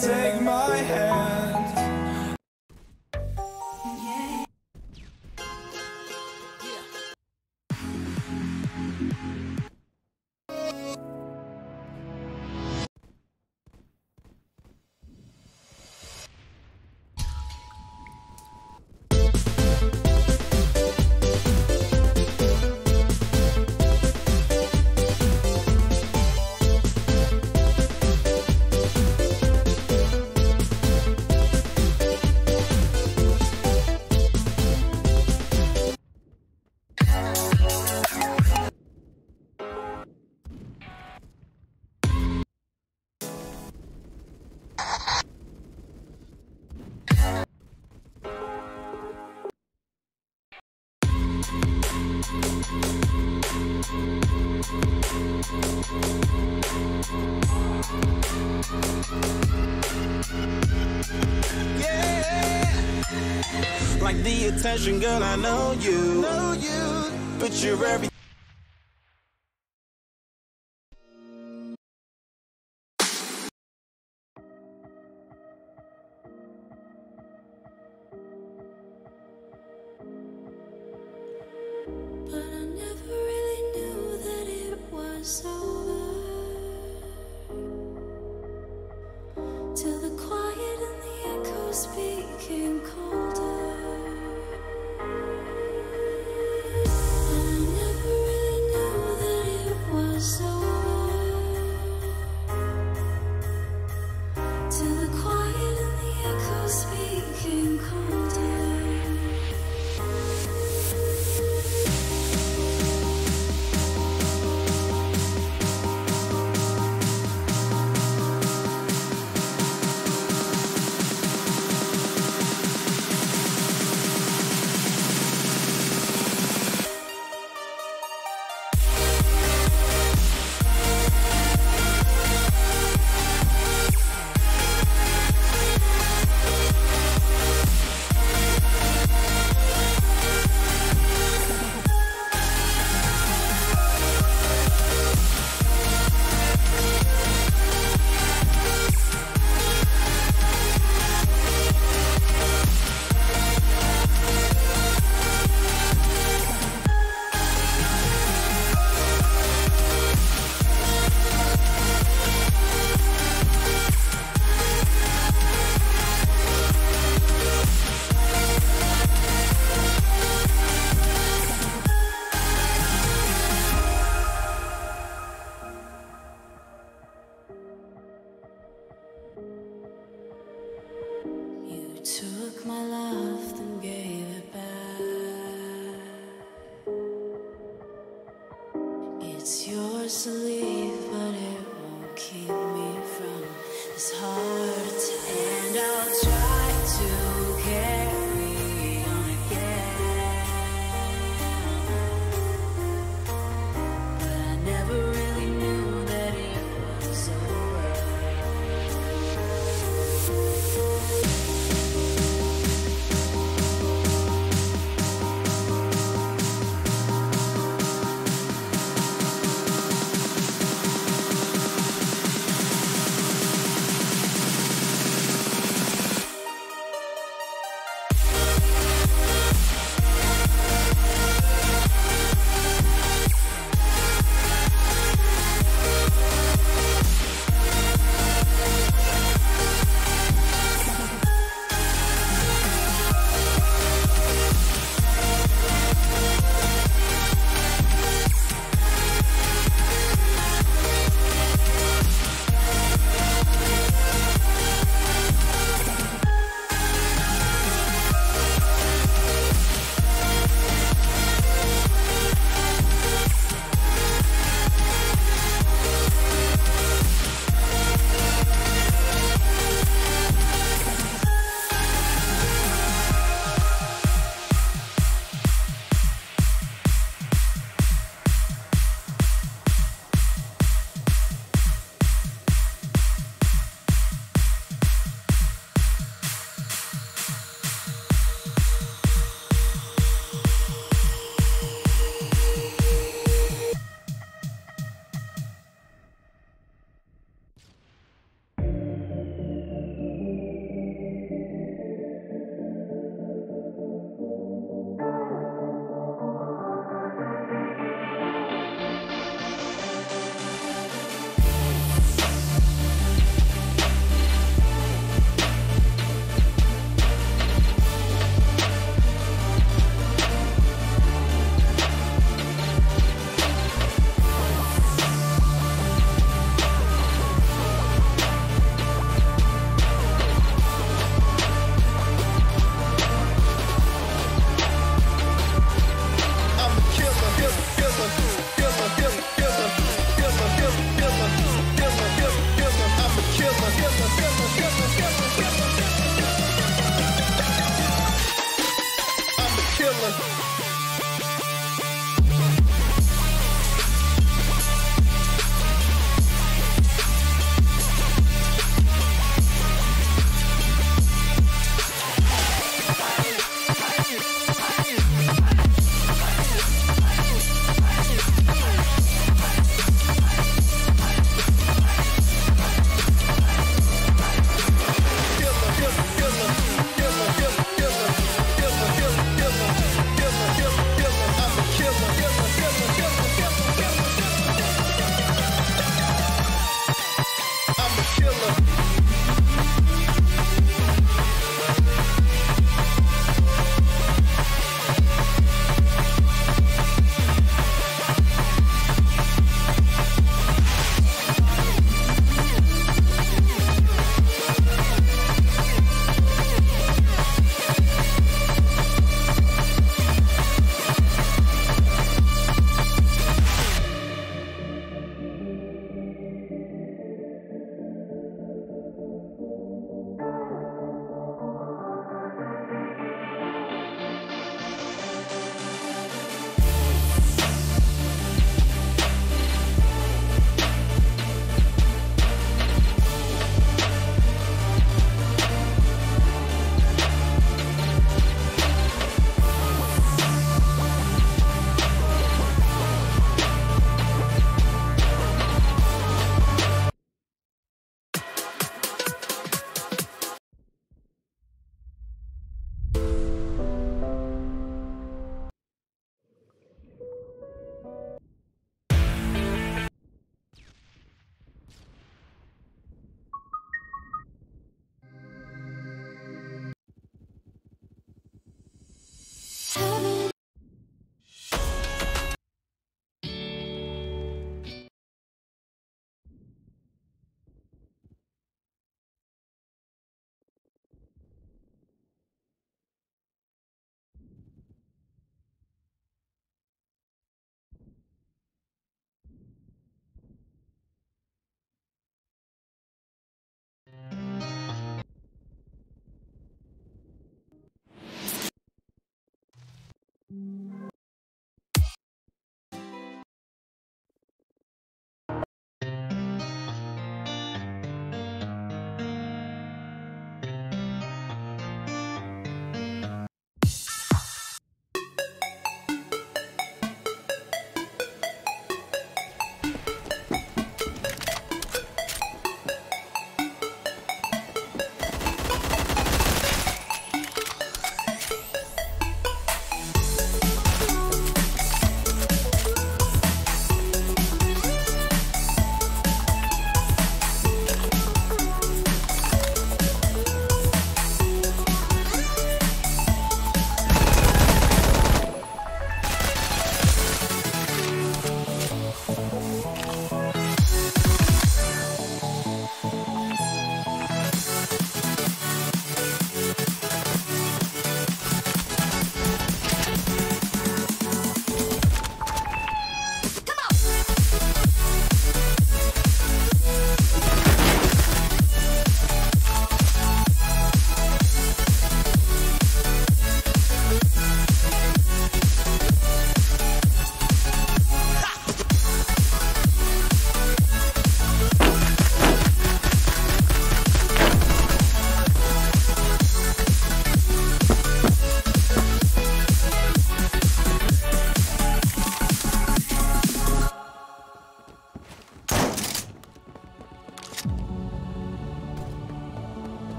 Take my girl, I know you. Know you, but you're every. Till the quiet and the echoes became cold It's hard to.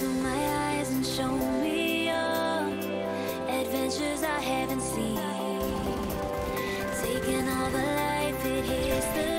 My eyes and show me Adventures I haven't seen. Taking all the life, it hits the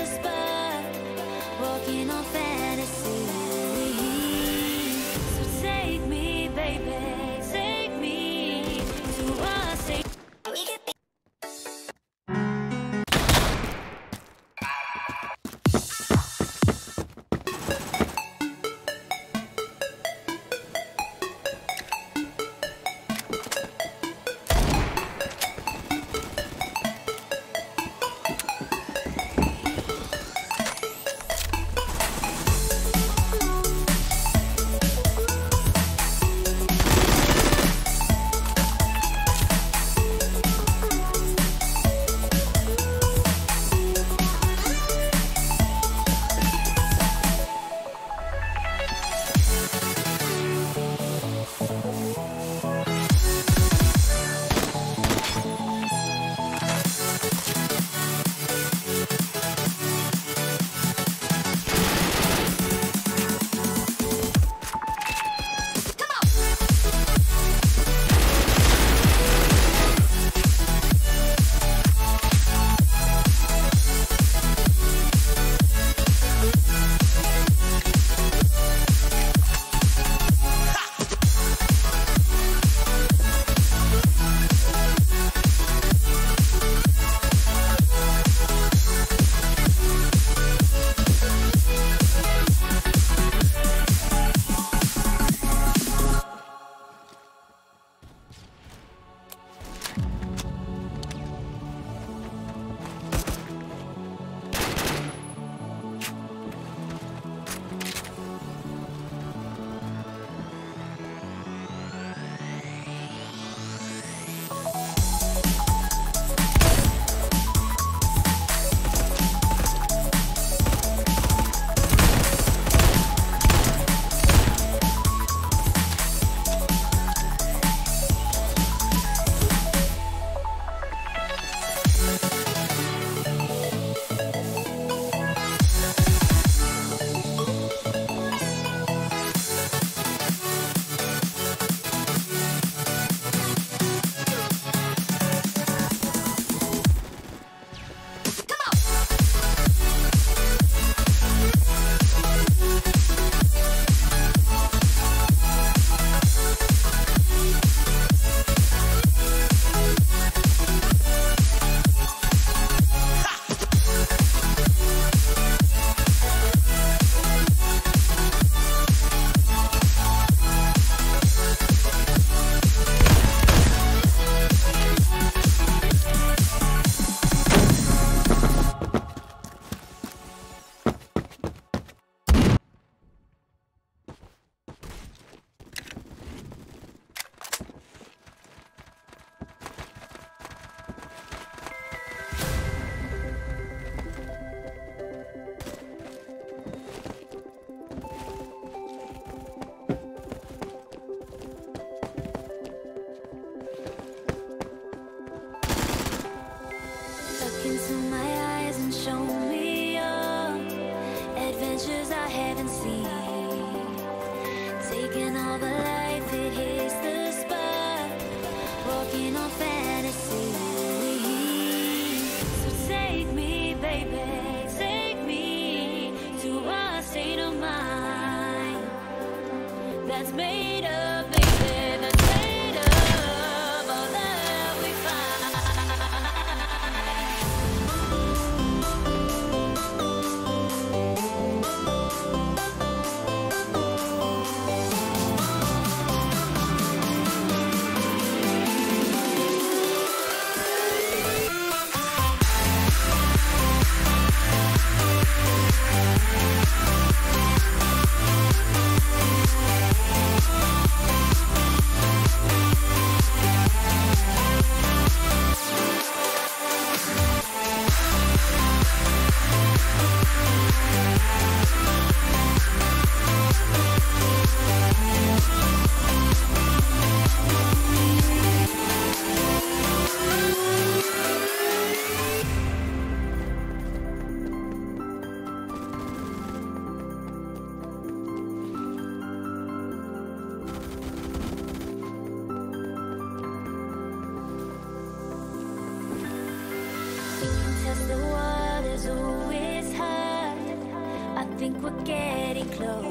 think we're getting close.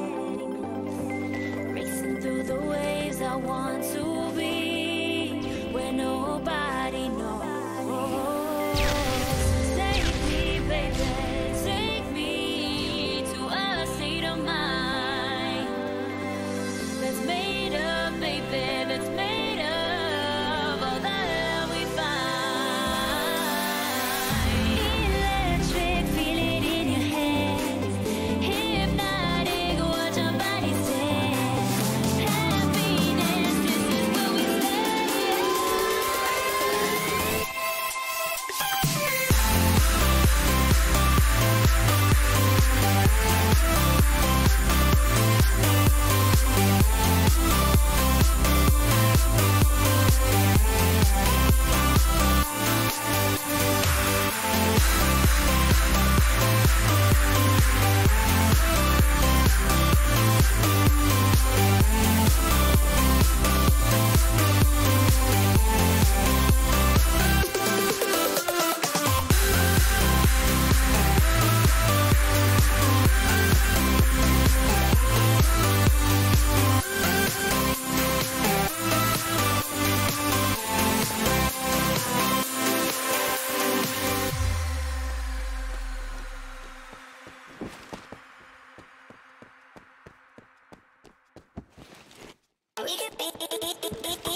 Racing through the waves, I want to be where nobody. it, it, it, it, it.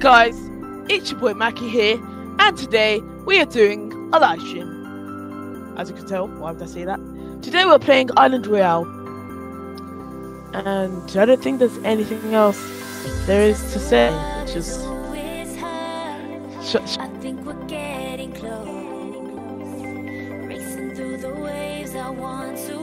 Guys, it's your boy Mackie here, and today we are doing a live stream. As you can tell, why would I say that? Today we're playing Island Royale, and I don't think there's anything else there is to say. Just sh- I think we're getting close. Racing through the waves, I want to